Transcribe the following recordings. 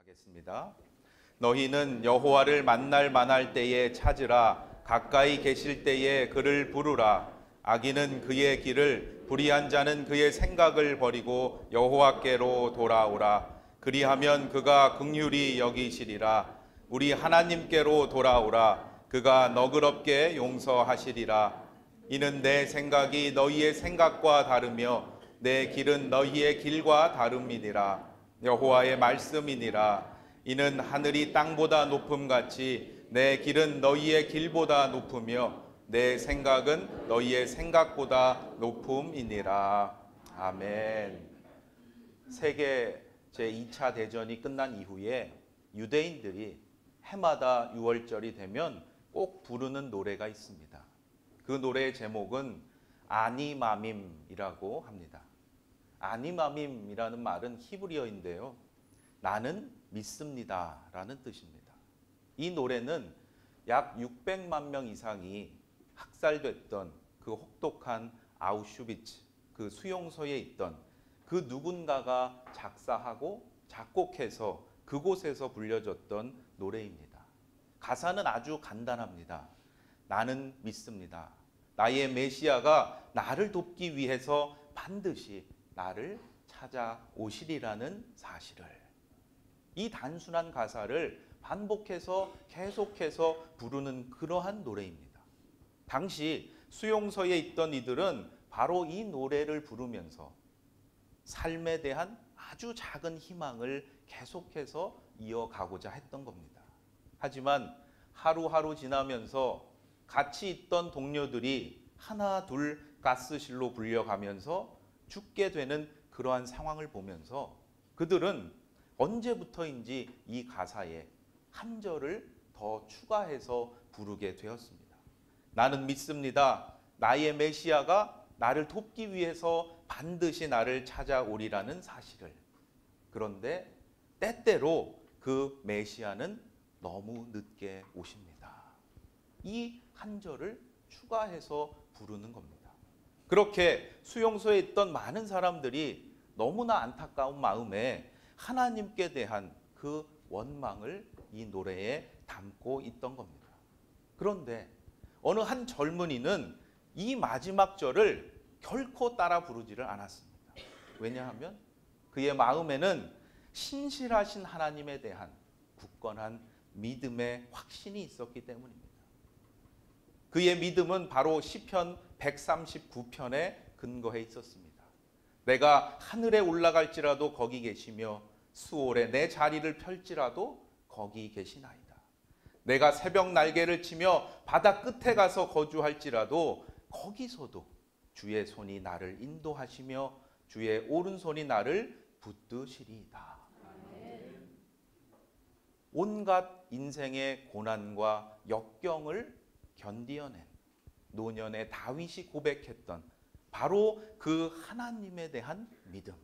하겠습니다. 너희는 여호와를 만날 만할 때에 찾으라. 가까이 계실 때에 그를 부르라. 악인은 그의 길을 불의한 자는 그의 생각을 버리고 여호와께로 돌아오라. 그리하면 그가 긍휼히 여기시리라. 우리 하나님께로 돌아오라. 그가 너그럽게 용서하시리라. 이는 내 생각이 너희의 생각과 다르며 내 길은 너희의 길과 다름이니라 여호와의 말씀이니라 이는 하늘이 땅보다 높음 같이 내 길은 너희의 길보다 높으며 내 생각은 너희의 생각보다 높음이니라 아멘 세계 제2차 대전이 끝난 이후에 유대인들이 해마다 6월절이 되면 꼭 부르는 노래가 있습니다. 그 노래의 제목은 아니마밈이라고 합니다. 아니마밈이라는 말은 히브리어인데요. 나는 믿습니다 라는 뜻입니다. 이 노래는 약 600만 명 이상이 학살됐던 그 혹독한 아우슈비츠 그 수용소에 있던 그 누군가가 작사하고 작곡해서 그곳에서 불려졌던 노래입니다. 가사는 아주 간단합니다. 나는 믿습니다. 나의 메시아가 나를 돕기 위해서 반드시 나를 찾아오시리라는 사실을 이 단순한 가사를 반복해서 계속해서 부르는 그러한 노래입니다. 당시 수용소에 있던 이들은 바로 이 노래를 부르면서 삶에 대한 아주 작은 희망을 계속해서 이어가고자 했던 겁니다. 하지만 하루하루 지나면서 같이 있던 동료들이 하나 둘 가스실로 불려가면서 죽게 되는 그러한 상황을 보면서 그들은 언제부터인지 이 가사에 한 절을 더 추가해서 부르게 되었습니다. 나는 믿습니다. 나의 메시아가 나를 돕기 위해서 반드시 나를 찾아오리라는 사실을. 그런데 때때로 그 메시아는 너무 늦게 오십니다. 이 한 절을 추가해서 부르는 겁니다. 그렇게 수용소에 있던 많은 사람들이 너무나 안타까운 마음에 하나님께 대한 그 원망을 이 노래에 담고 있던 겁니다. 그런데 어느 한 젊은이는 이 마지막 절을 결코 따라 부르지를 않았습니다. 왜냐하면 그의 마음에는 신실하신 하나님에 대한 굳건한 믿음의 확신이 있었기 때문입니다. 그의 믿음은 바로 시편 139편에 근거해 있었습니다. 내가 하늘에 올라갈지라도 거기 계시며 수월에 내 자리를 펼지라도 거기 계시나이다. 내가 새벽 날개를 치며 바다 끝에 가서 거주할지라도 거기서도 주의 손이 나를 인도하시며 주의 오른손이 나를 붙드시리이다. 온갖 인생의 고난과 역경을 견디어낸 노년의 다윗이 고백했던 바로 그 하나님에 대한 믿음.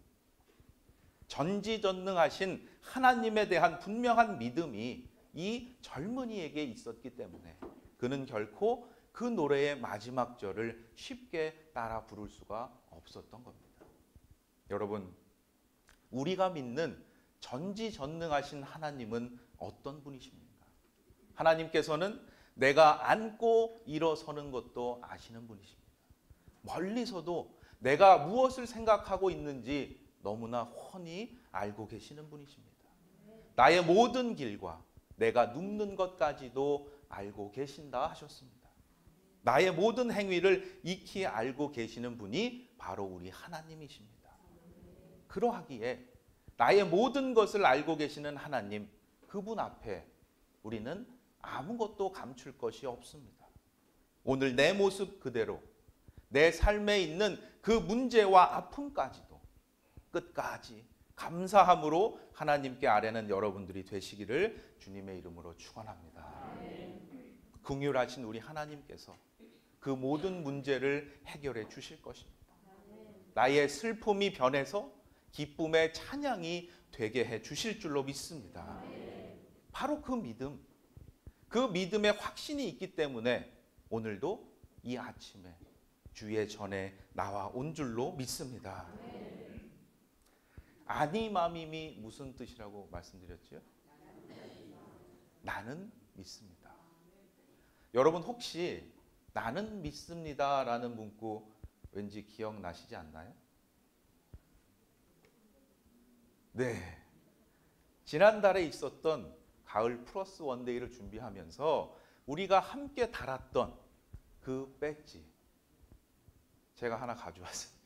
전지전능하신 하나님에 대한 분명한 믿음이 이 젊은이에게 있었기 때문에 그는 결코 그 노래의 마지막 절을 쉽게 따라 부를 수가 없었던 겁니다. 여러분, 우리가 믿는 전지전능하신 하나님은 어떤 분이십니까? 하나님께서는 내가 앉고 일어서는 것도 아시는 분이십니다. 멀리서도 내가 무엇을 생각하고 있는지 너무나 훤히 알고 계시는 분이십니다. 나의 모든 길과 내가 눕는 것까지도 알고 계신다 하셨습니다. 나의 모든 행위를 익히 알고 계시는 분이 바로 우리 하나님이십니다. 그러하기에 나의 모든 것을 알고 계시는 하나님, 그분 앞에 우리는 아무것도 감출 것이 없습니다. 오늘 내 모습 그대로 내 삶에 있는 그 문제와 아픔까지도 끝까지 감사함으로 하나님께 아뢰는 여러분들이 되시기를 주님의 이름으로 축원합니다. 긍휼하신 우리 하나님께서 그 모든 문제를 해결해 주실 것입니다. 나의 슬픔이 변해서 기쁨의 찬양이 되게 해 주실 줄로 믿습니다. 바로 그 믿음, 그 믿음의 확신이 있기 때문에 오늘도 이 아침에 주의 전에 나와 온 줄로 믿습니다. 아니마밈이 무슨 뜻이라고 말씀드렸죠? 나는 믿습니다. 여러분 혹시 나는 믿습니다라는 문구 왠지 기억나시지 않나요? 네. 지난달에 있었던 가을 플러스 원데이를 준비하면서 우리가 함께 달았던 그 배지 제가 하나 가져왔습니다.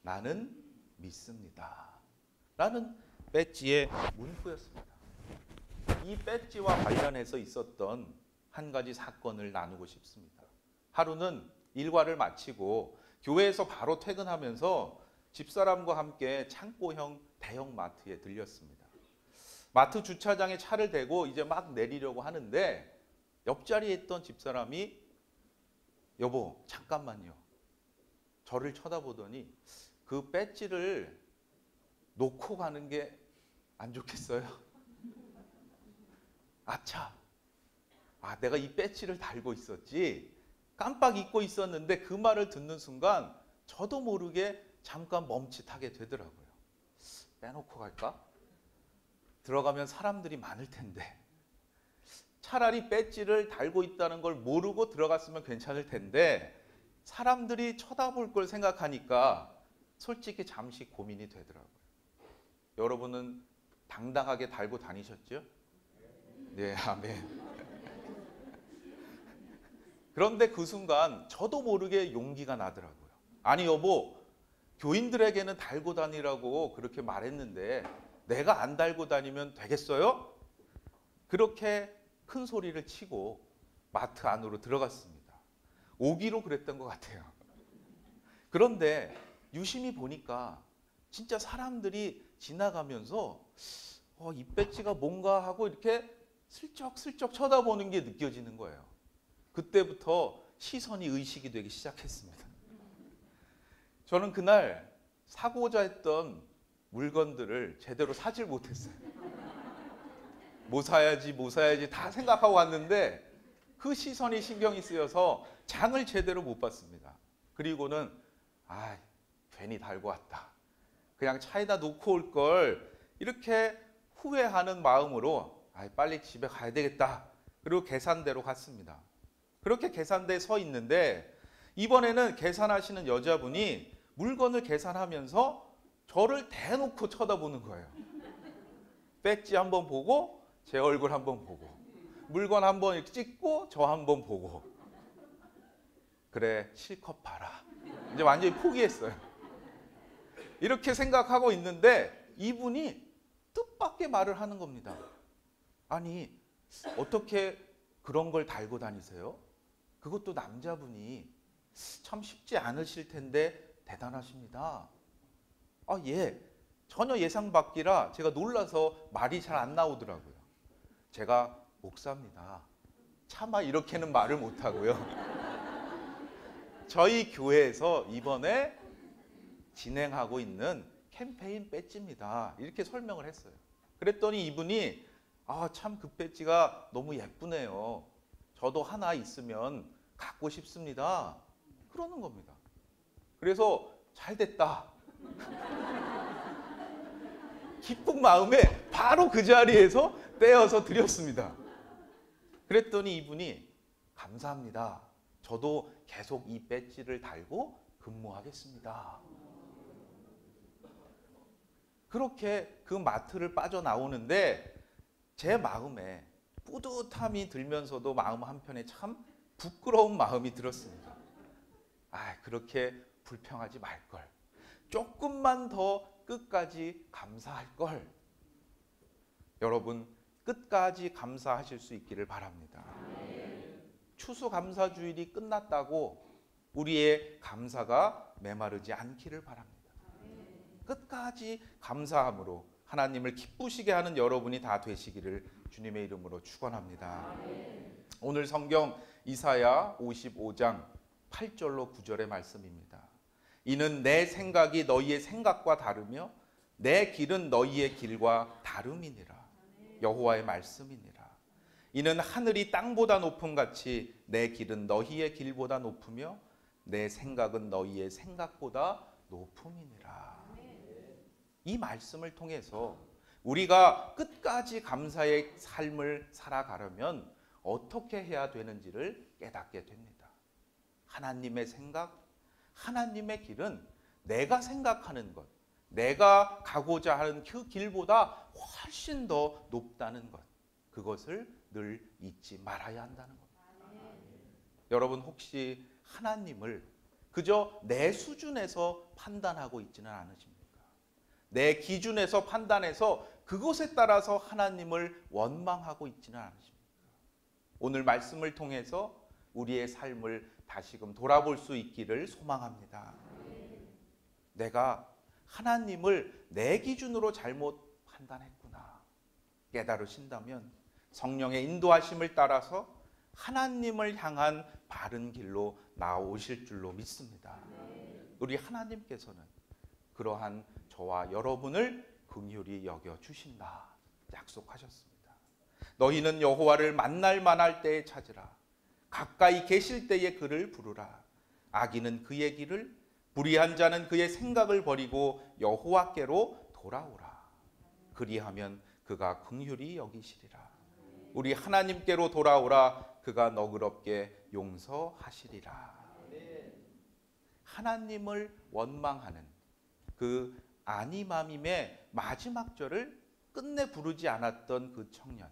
나는 믿습니다. 라는 배지의 문구였습니다. 이 배지와 관련해서 있었던 한 가지 사건을 나누고 싶습니다. 하루는 일과를 마치고 교회에서 바로 퇴근하면서 집사람과 함께 창고형 대형 마트에 들렸습니다. 마트 주차장에 차를 대고 이제 막 내리려고 하는데 옆자리에 있던 집사람이 여보 잠깐만요. 저를 쳐다보더니 그 배지를 놓고 가는 게 안 좋겠어요? 아차. 아, 내가 이 배지를 달고 있었지. 깜빡 잊고 있었는데 그 말을 듣는 순간 저도 모르게 잠깐 멈칫하게 되더라고요. 빼놓고 갈까? 들어가면 사람들이 많을 텐데. 차라리 배지를 달고 있다는 걸 모르고 들어갔으면 괜찮을 텐데 사람들이 쳐다볼 걸 생각하니까 솔직히 잠시 고민이 되더라고요. 여러분은 당당하게 달고 다니셨죠? 네, 아멘. 그런데 그 순간 저도 모르게 용기가 나더라고요. 아니 여보, 교인들에게는 달고 다니라고 그렇게 말했는데 내가 안 달고 다니면 되겠어요? 그렇게 큰 소리를 치고 마트 안으로 들어갔습니다. 오기로 그랬던 것 같아요. 그런데 유심히 보니까 진짜 사람들이 지나가면서 어, 이 배지가 뭔가 하고 이렇게 슬쩍슬쩍 쳐다보는 게 느껴지는 거예요. 그때부터 시선이 의식이 되기 시작했습니다. 저는 그날 사고자 했던 물건들을 제대로 사질 못했어요. 뭐 사야지, 뭐 사야지 다 생각하고 왔는데 그 시선이 신경이 쓰여서 장을 제대로 못 봤습니다. 그리고는 아, 괜히 달고 왔다. 그냥 차에다 놓고 올 걸 이렇게 후회하는 마음으로 아, 빨리 집에 가야 되겠다. 그리고 계산대로 갔습니다. 그렇게 계산대에 서 있는데 이번에는 계산하시는 여자분이 물건을 계산하면서 저를 대놓고 쳐다보는 거예요. 배지 한번 보고 제 얼굴 한번 보고 물건 한번 찍고 저 한번 보고 그래 실컷 봐라. 이제 완전히 포기했어요. 이렇게 생각하고 있는데 이분이 뜻밖의 말을 하는 겁니다. 아니 어떻게 그런 걸 달고 다니세요? 그것도 남자분이 참 쉽지 않으실 텐데 대단하십니다. 아, 예. 전혀 예상 밖이라 제가 놀라서 말이 잘 안 나오더라고요. 제가 목사입니다. 차마 이렇게는 말을 못 하고요. 저희 교회에서 이번에 진행하고 있는 캠페인 배지입니다. 이렇게 설명을 했어요. 그랬더니 이분이 아, 참 그 배지가 너무 예쁘네요. 저도 하나 있으면 갖고 싶습니다. 그러는 겁니다. 그래서 잘 됐다. 기쁜 마음에 바로 그 자리에서 떼어서 드렸습니다. 그랬더니 이분이 감사합니다. 저도 계속 이 배지를 달고 근무하겠습니다. 그렇게 그 마트를 빠져나오는데 제 마음에 뿌듯함이 들면서도 마음 한편에 참 부끄러운 마음이 들었습니다. 아, 그렇게 불평하지 말 걸. 조금만 더 끝까지 감사할 걸. 여러분, 끝까지 감사하실 수 있기를 바랍니다. 추수감사 주일이 끝났다고 우리의 감사가 메마르지 않기를 바랍니다. 끝까지 감사함으로 하나님을 기쁘시게 하는 여러분이 다 되시기를 주님의 이름으로 축원합니다. 오늘 성경 이사야 55장 8절로 9절의 말씀입니다. 이는 내 생각이 너희의 생각과 다르며 내 길은 너희의 길과 다름이니라. 여호와의 말씀이니라. 이는 하늘이 땅보다 높음 같이 내 길은 너희의 길보다 높으며 내 생각은 너희의 생각보다 높음이니라. 이 말씀을 통해서 우리가 끝까지 감사의 삶을 살아가려면 어떻게 해야 되는지를 깨닫게 됩니다. 하나님의 생각, 하나님의 길은 내가 생각하는 것, 내가 가고자 하는 그 길보다 훨씬 더 높다는 것. 그것을 늘 잊지 말아야 한다는 것. 여러분 혹시 하나님을 그저 내 수준에서 판단하고 있지는 않으십니까? 내 기준에서 판단해서 그것에 따라서 하나님을 원망하고 있지는 않으십니까? 오늘 말씀을 통해서 우리의 삶을 다시금 돌아볼 수 있기를 소망합니다. 내가 하나님을 내 기준으로 잘못 판단했구나. 깨달으신다면 성령의 인도하심을 따라서 하나님을 향한 바른 길로 나오실 줄로 믿습니다. 우리 하나님께서는 그러한 저와 여러분을 긍휼히 여겨 주신다 약속하셨습니다. 너희는 여호와를 만날 만할 때에 찾으라. 가까이 계실 때에 그를 부르라. 악인은 그의 길을 불의한 자는 그의 생각을 버리고 여호와께로 돌아오라. 그리하면 그가 긍휼히 여기시리라. 우리 하나님께로 돌아오라. 그가 너그럽게 용서하시리라. 하나님을 원망하는 그 아니마밈의 마지막 절을 끝내 부르지 않았던 그 청년.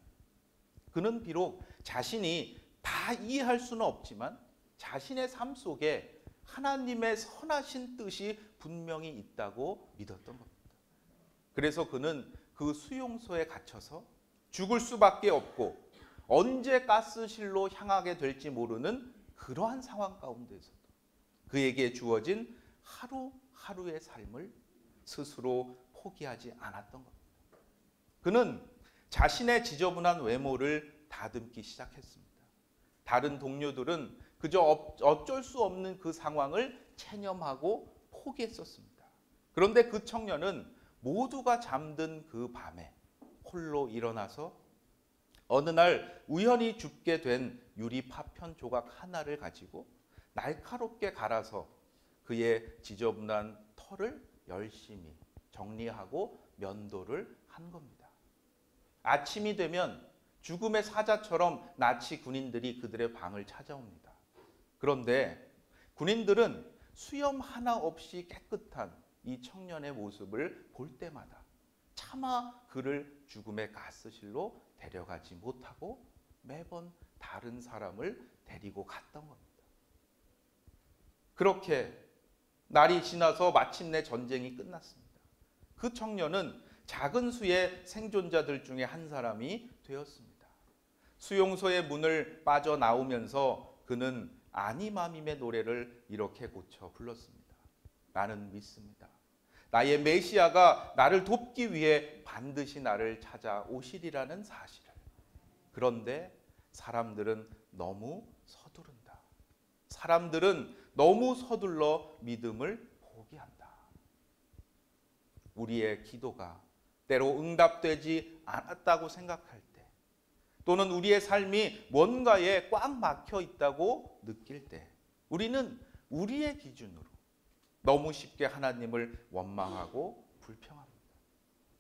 그는 비록 자신이 다 이해할 수는 없지만 자신의 삶 속에 하나님의 선하신 뜻이 분명히 있다고 믿었던 겁니다. 그래서 그는 그 수용소에 갇혀서 죽을 수밖에 없고 언제 가스실로 향하게 될지 모르는 그러한 상황 가운데서도 그에게 주어진 하루하루의 삶을 스스로 포기하지 않았던 겁니다. 그는 자신의 지저분한 외모를 다듬기 시작했습니다. 다른 동료들은 그저 어쩔 수 없는 그 상황을 체념하고 포기했었습니다. 그런데 그 청년은 모두가 잠든 그 밤에 홀로 일어나서 어느 날 우연히 줍게 된 유리 파편 조각 하나를 가지고 날카롭게 갈아서 그의 지저분한 털을 열심히 정리하고 면도를 한 겁니다. 아침이 되면 죽음의 사자처럼 나치 군인들이 그들의 방을 찾아옵니다. 그런데 군인들은 수염 하나 없이 깨끗한 이 청년의 모습을 볼 때마다 차마 그를 죽음의 가스실로 데려가지 못하고 매번 다른 사람을 데리고 갔던 겁니다. 그렇게 날이 지나서 마침내 전쟁이 끝났습니다. 그 청년은 작은 수의 생존자들 중에 한 사람이 되었습니다. 수용소의 문을 빠져나오면서 그는 아니마밈의 노래를 이렇게 고쳐 불렀습니다. 나는 믿습니다. 나의 메시아가 나를 돕기 위해 반드시 나를 찾아오시리라는 사실을. 그런데 사람들은 너무 서두른다. 사람들은 너무 서둘러 믿음을 포기한다. 우리의 기도가 때로 응답되지 않았다고 생각할 때, 또는 우리의 삶이 뭔가에 꽉 막혀 있다고 느낄 때, 우리는 우리의 기준으로 너무 쉽게 하나님을 원망하고 불평합니다.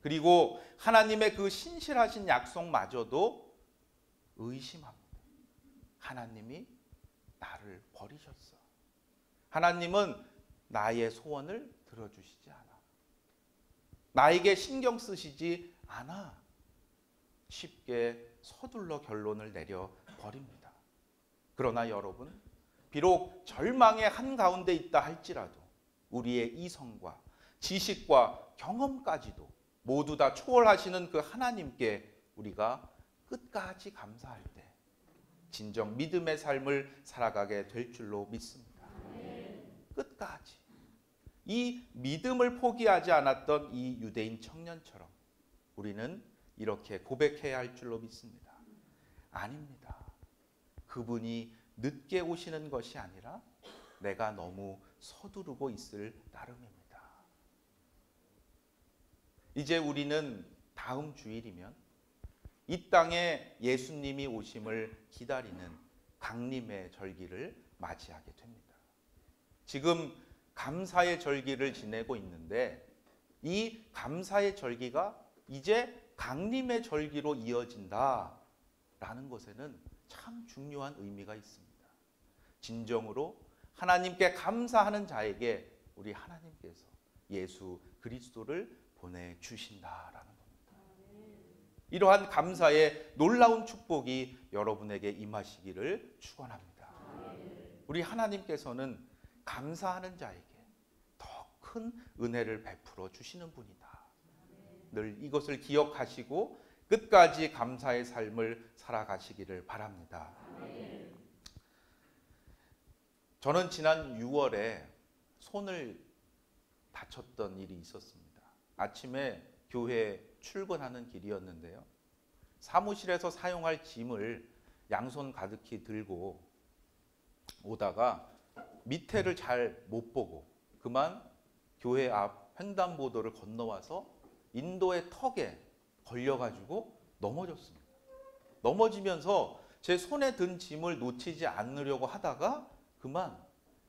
그리고 하나님의 그 신실하신 약속마저도 의심합니다. 하나님이 나를 버리셨어. 하나님은 나의 소원을 들어주시지 않아. 나에게 신경 쓰시지 않아. 쉽게 서둘러 결론을 내려 버립니다. 그러나 여러분, 비록 절망의 한가운데 있다 할지라도 우리의 이성과 지식과 경험까지도 모두 다 초월하시는 그 하나님께 우리가 끝까지 감사할 때 진정 믿음의 삶을 살아가게 될 줄로 믿습니다. 끝까지 이 믿음을 포기하지 않았던 이 유대인 청년처럼 우리는 이렇게 고백해야 할 줄로 믿습니다. 아닙니다. 그분이 늦게 오시는 것이 아니라 내가 너무 서두르고 있을 따름입니다. 이제 우리는 다음 주일이면 이 땅에 예수님이 오심을 기다리는 강림의 절기를 맞이하게 됩니다. 지금 감사의 절기를 지내고 있는데 이 감사의 절기가 이제 강림의 절기로 이어진다라는 것에는 참 중요한 의미가 있습니다. 진정으로 하나님께 감사하는 자에게 우리 하나님께서 예수 그리스도를 보내 주신다라는 겁니다. 이러한 감사의 놀라운 축복이 여러분에게 임하시기를 축원합니다. 우리 하나님께서는 감사하는 자에게 더 큰 은혜를 베풀어 주시는 분이다. 늘 이것을 기억하시고 끝까지 감사의 삶을 살아가시기를 바랍니다. 저는 지난 6월에 손을 다쳤던 일이 있었습니다. 아침에 교회 출근하는 길이었는데요. 사무실에서 사용할 짐을 양손 가득히 들고 오다가 밑에를 잘 못 보고 그만 교회 앞 횡단보도를 건너와서 인도의 턱에 걸려가지고 넘어졌습니다. 넘어지면서 제 손에 든 짐을 놓치지 않으려고 하다가 그만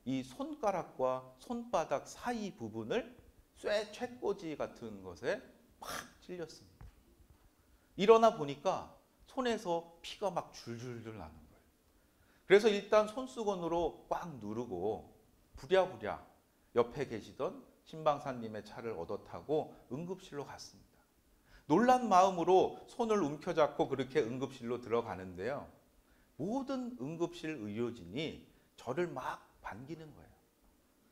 이 손가락과 손바닥 사이 부분을 쇠 채꽂이 같은 것에 팍 찔렸습니다. 일어나 보니까 손에서 피가 막 줄줄줄 나는 거예요. 그래서 일단 손수건으로 꽉 누르고 부랴부랴 옆에 계시던 신방사님의 차를 얻어 타고 응급실로 갔습니다. 놀란 마음으로 손을 움켜잡고 그렇게 응급실로 들어가는데요. 모든 응급실 의료진이 저를 막 반기는 거예요.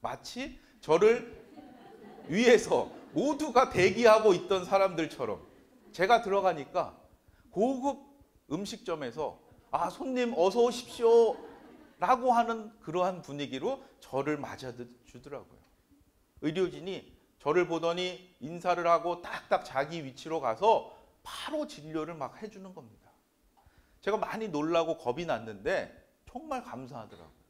마치 저를 위에서 모두가 대기하고 있던 사람들처럼 제가 들어가니까 고급 음식점에서 아 손님 어서 오십시오 라고 하는 그러한 분위기로 저를 맞아 주더라고요. 의료진이 저를 보더니 인사를 하고 딱딱 자기 위치로 가서 바로 진료를 막 해주는 겁니다. 제가 많이 놀라고 겁이 났는데 정말 감사하더라고요.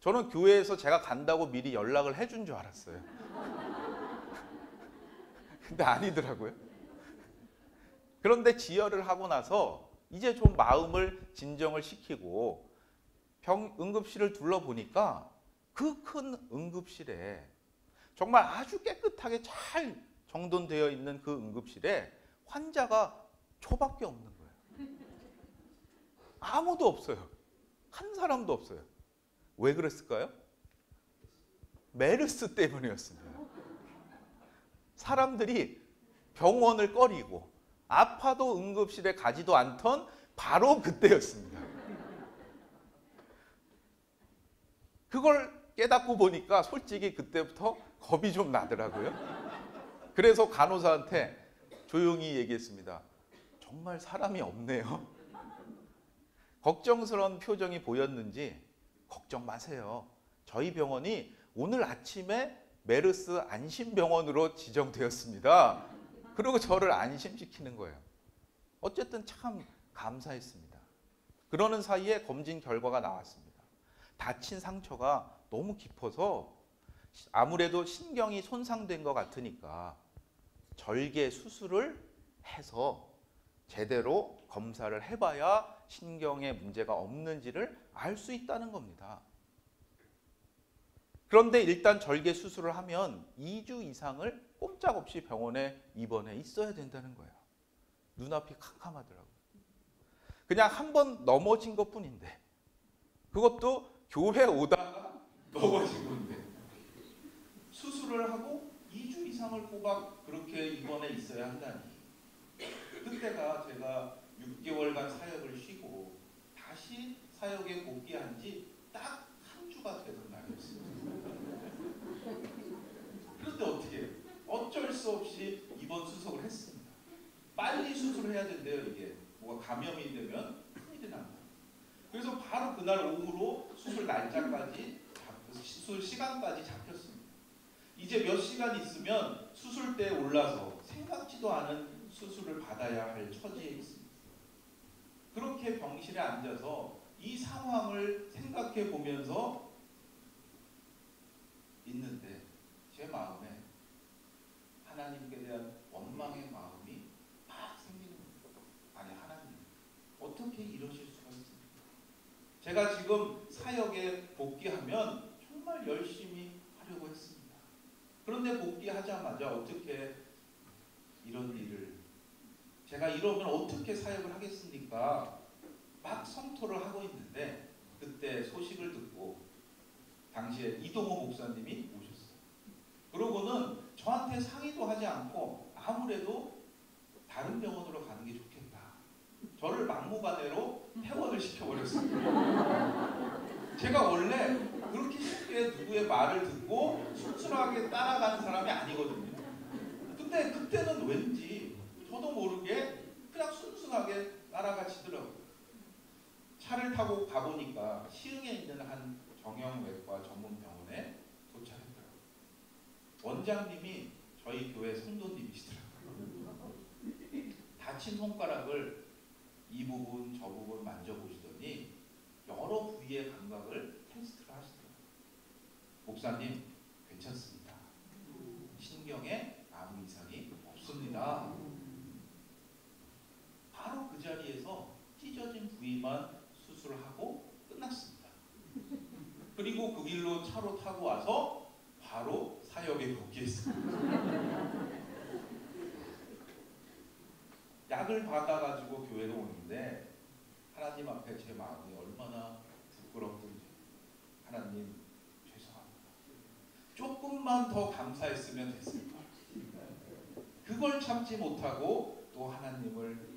저는 교회에서 제가 간다고 미리 연락을 해준 줄 알았어요. 근데 아니더라고요. 그런데 지혈을 하고 나서 이제 좀 마음을 진정을 시키고 병 응급실을 둘러보니까 그 큰 응급실에 정말 아주 깨끗하게 잘 정돈되어 있는 그 응급실에 환자가 저밖에 없는 거예요. 아무도 없어요. 한 사람도 없어요. 왜 그랬을까요? 메르스 때문이었습니다. 사람들이 병원을 꺼리고 아파도 응급실에 가지도 않던 바로 그때였습니다. 그걸 깨닫고 보니까 솔직히 그때부터 겁이 좀 나더라고요. 그래서 간호사한테 조용히 얘기했습니다. 정말 사람이 없네요. 걱정스러운 표정이 보였는지 걱정 마세요. 저희 병원이 오늘 아침에 메르스 안심병원으로 지정되었습니다. 그리고 저를 안심시키는 거예요. 어쨌든 참 감사했습니다. 그러는 사이에 검진 결과가 나왔습니다. 다친 상처가 너무 깊어서 아무래도 신경이 손상된 것 같으니까 절개 수술을 해서 제대로 검사를 해봐야 신경에 문제가 없는지를 알 수 있다는 겁니다. 그런데 일단 절개 수술을 하면 2주 이상을 꼼짝없이 병원에 입원해 있어야 된다는 거예요. 눈앞이 캄캄하더라고요. 그냥 한 번 넘어진 것 뿐인데 그것도 교회 오다가 넘어진 건데 수술을 하고 2주 이상을 꼬박 그렇게 입원해 있어야 한다니 그때가 제가 6개월간 사역을 쉬고 다시 사역에 복귀한 지 딱 한 주가 되던 날이었어요. 그런데 어떻게 어쩔 수 없이 입원 수속을 했습니다. 빨리 수술을 해야 된대요 이게 뭐가 감염이 되면 큰일이 납니다. 그래서 바로 그날 오후로 수술 날짜까지 수술 시간까지 잡혔습니다. 이제 몇 시간 있으면 수술대에 올라서 생각지도 않은 수술을 받아야 할 처지에 있습니다. 그렇게 병실에 앉아서 이 상황을 생각해 보면서 있는데 제 마음에 하나님께 대한 원망의 마음이 막 생기는 거예요. 아니 하나님 어떻게 이러실 수가 있습니까? 제가 지금 사역에 복귀하면 정말 열심히. 그런데 복귀하자마자 어떻게 이런 일을 제가 이러면 어떻게 사역을 하겠습니까? 막 성토를 하고 있는데 그때 소식을 듣고 당시에 이동호 목사님이 오셨어요. 그러고는 저한테 상의도 하지 않고 아무래도 다른 병원으로 가는 게 좋겠다. 저를 막무가내로 퇴원을 시켜버렸어요. 제가 원래 그렇게 쉽게 누구의 말을 듣고 순순하게 따라가는 사람이 아니거든요. 근데 그때는 왠지 저도 모르게 그냥 순순하게 따라가시더라고요. 차를 타고 가보니까 시흥에 있는 한 정형외과 전문 병원에 도착했더라고요. 원장님이 저희 교회 성도님이시더라고요. 다친 손가락을 이 부분 저 부분 만져보시더니 여러 부위의 감각을 테스트를 하시더라고요. 목사님 괜찮습니다. 신경에 아무 이상이 없습니다. 바로 그 자리에서 찢어진 부위만 수술하고 끝났습니다. 그리고 그 길로 차로 타고 와서 바로 사역에 복귀했습니다. 약을 받아가지고 교회로 오는데 하나님 앞에 제 마음이 얼마나 부끄럽든지 하나님 죄송합니다. 조금만 더 감사했으면 됐을 거예요. 그걸 참지 못하고 또 하나님을